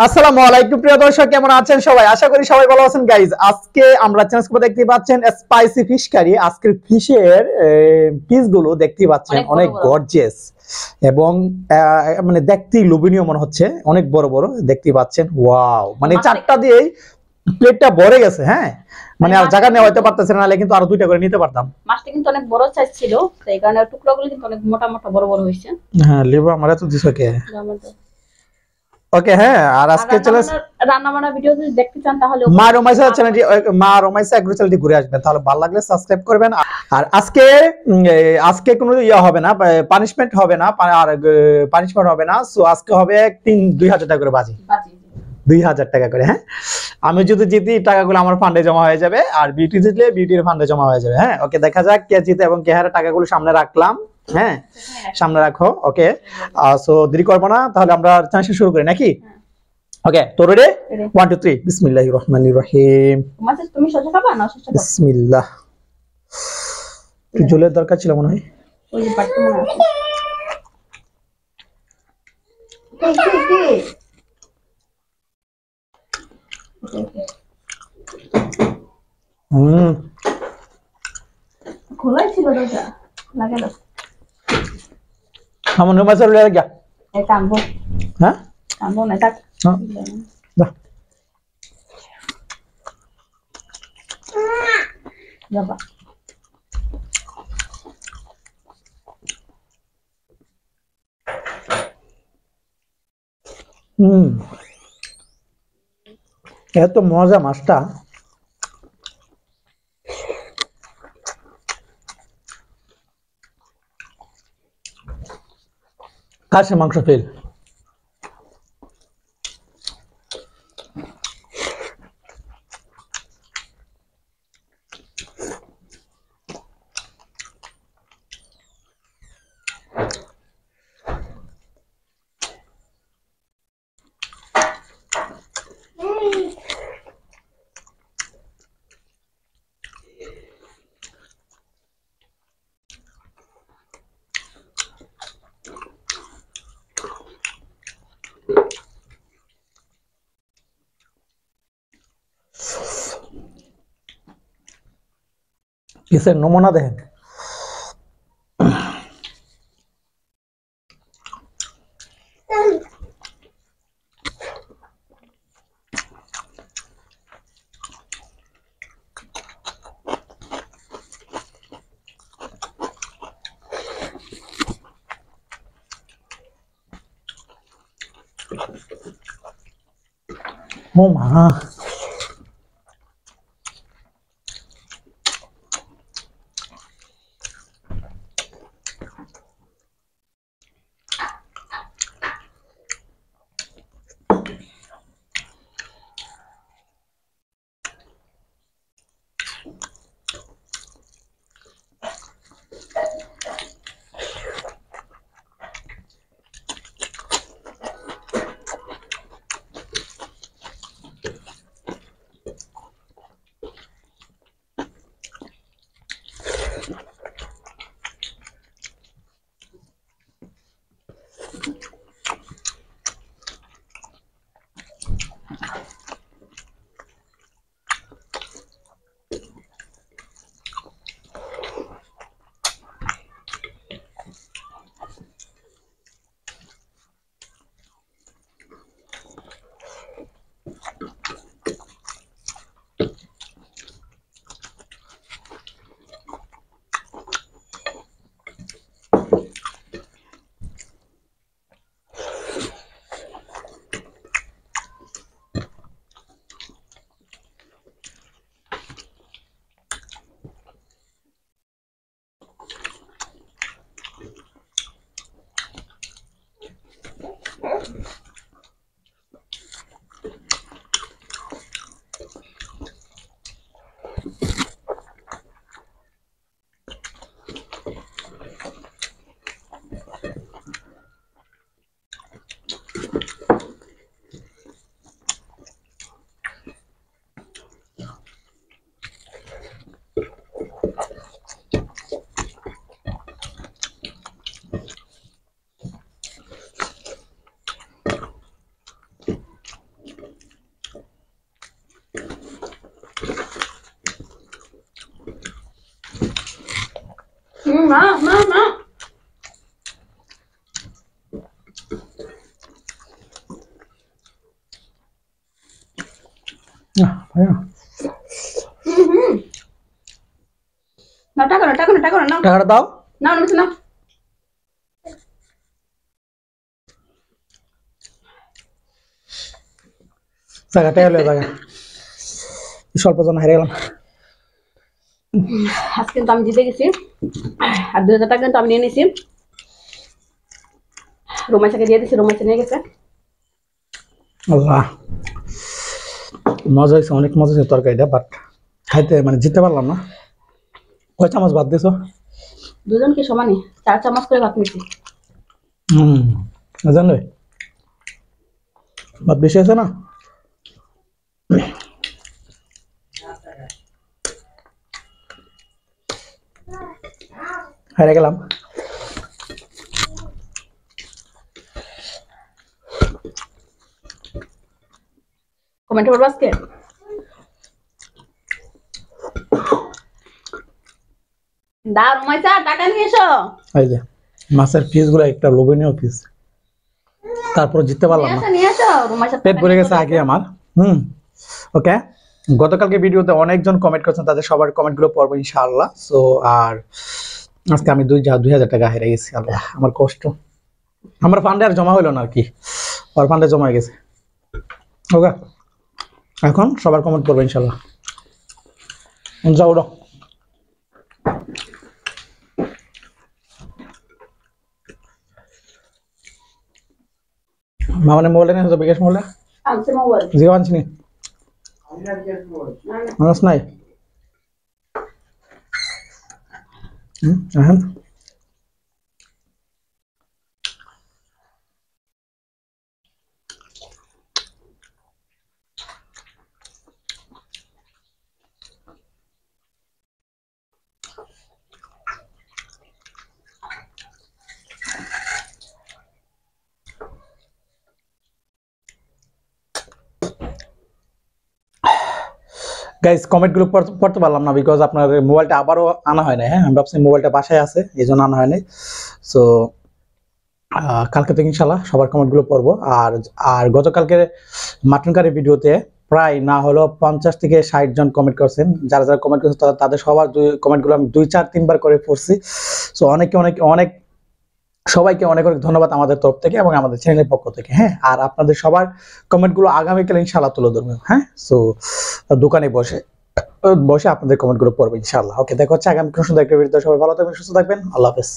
আসসালামু আলাইকুম প্রিয় দর্শক কেমন আছেন সবাই? আশা করি সবাই ভালো আছেন। গাইজ আজকে আমরা করে দেখতে পাচ্ছেন স্পাইসি ফিশ কারি আজকের ফিশের পিসগুলো দেখতে পাচ্ছেন। অনেক। গর্জিয়াস এবং মানে দেখতেই লোভনীয় মনে হচ্ছে। অনেক বড় বড় দেখতে পাচ্ছেন। ওয়াও মানে চারটা দিয়েই প্লেটটা ভরে গেছে হ্যাঁ? মানে আর জায়গা নেওয়া কিন্তু- পারতেছে না নাহলে কিন্তু আরও দুইটা করে নিতে পারতাম। মাছটা কিন্তু অনেক বড় সাইজ ছিল কারণে টুকরোগুলো কিন্তু অনেক মোটা মোটা বড় বড় হয়েছে। হ্যাঁ লিবো আমার এত দিছো কে? ওকে হ্যাঁ আর আজকে চলে রান্না বান্না ভিডিও যদি দেখতে চান তাহলে মা রোমাইসা চ্যানেলটি মা রোমাইসা এগ্রো চ্যানেলটি ঘুরে আসবেন তাহলে ভালো লাগলে সাবস্ক্রাইব করবেন। আর আজকে আজকে কোনো ইয়ে হবে না পানিশমেন্ট হবে না আর পানিশমেন্ট হবে না। সো আজকে হবে তিন দুই হাজার টাকা করে বাজি। বাজি। দুই হাজার টাকা করে হ্যাঁ? আমি যদি জিতি টাকাগুলো আমার ফান্ডে জমা হয়ে যাবে আর বিউটি জিতলে বিউটির ফান্ডে জমা হয়ে যাবে হ্যাঁ? ওকে দেখা যাক কে জিতে এবং কে হারে টাকাগুলো সামনে রাখলাম। হ্যাঁ সামনে রাখো ওকে সো দেরি করব না তাহলে আমরা চান্স শুরু করি নাকি? ওকে তো ready Ready. One two three বিসমিল্লাহির রহমানির রহিম। মাছের তুমি সোজা খাবা না? সোজা বিসমিল্লাহ। একটু জলের দরকার ছিল মনে হয়। ওই যে পাটটা মনে আছে. হুম। খোলাই ছিল দরজা লাগে না আমার নমাজ চলে গিয়া এই টানবো হ্যাঁ টানবো না থাক হ্যাঁ বাহ যাবা হুম এত মজা মাছটা কাছে মাংস ফেল কিসের নমুনা দেখেন ও মা হুম, মা মা মা আহ, ভাইয়া, হুম, হুম। না টাকা না টাকা না টাকা না নাও টাকাটা দাও নাও নাও নাও জায়গাটা এলো জায়গা স্বল্প জন হেরে গেলাম আজকে কিন্তু আমি জিতে গেছি। আর দুই হাজার টাকা কিন্তু আমি নিয়ে নিয়েছি রোমাইসাকে দিয়ে নিয়ে গেছে। আল্লাহ। মজা হয়েছে অনেক মজা হয়েছে তরকারিটা বাট খাইতে মানে জিততে পারলাম না। কয় চামচ বাদ দিছো? দুজনকে সমানই চার চামচ করে ভাত নিয়েছি হুম জানলে ভাত বেশি আছে না? হেরে গেলাম। কমেন্টে বলব আজকে? দা রোমাইসা টাকা নিয়ে এসো। এই যে মাছের পিসগুলো একটা লোভনীয় পিস তারপর জিততে পারলাম না। পেট ভরে গেছে আগে আমার। হুম ওকে গতকালকে ভিডিওতে অনেকজন কমেন্ট করেছেন তাদের সবার কমেন্টগুলো পড়ব ইনশাআল্লাহ। সো আর আজকে আমি দুই দুই হাজার টাকা হেরে গেছি আল্লাহ আমার কষ্ট। আমার ফান্ডে আর জমা হইল না আর কি। আর ফান্ডে জমা হয়ে গেছে। ওকে এখন সবার কমেন্ট পড়ব ইনশাআল্লাহ। যাও। মামানে মোবাইলে নিয়ে বিকাশ মোবাইলে জিরো আনছি নি। মানুষ নাই? হুম, এখন গাইজ কমেন্টগুলো পড়- পড়তে পারলাম না বিকজ আপনার মোবাইলটা আবারও আনা হয় না হ্যাঁ? আমি ভাবছি মোবাইলটা বাসায় আছে, এই জন্য আনা হয় নাই। সো কালকে থেকে ইনশাল্লাহ সবার কমেন্টগুলো পড়ব। আর আর গতকালকে মাটন কারি ভিডিওতে প্রায় না হলেও পঞ্চাশ থেকে ষাট জন কমেন্ট করছেন। যারা যারা কমেন্ট করছেন, তাদের সবার দুই কমেন্টগুলো আমি দুই, চার, তিনবার করে পড়ছি। সো অনেকে, অনেক অনেক সবাইকে অনেক অনেক ধন্যবাদ আমাদের তরফ থেকে এবং আমাদের চ্যানেলের পক্ষ থেকে হ্যাঁ? আর আপনাদের সবার কমেন্টগুলো আগামীকাল ইনশাল্লাহ তুলে ধরবে হ্যাঁ? সো দোকানে বসে বসে আপনাদের কমেন্টগুলো পড়বে ইনশাল্লাহ ওকে দেখা হচ্ছে আগামী সুন্দর ভিডিও সবাই ভালো থাকবেন, সুস্থ থাকবেন। আল্লাহ হাফেজ।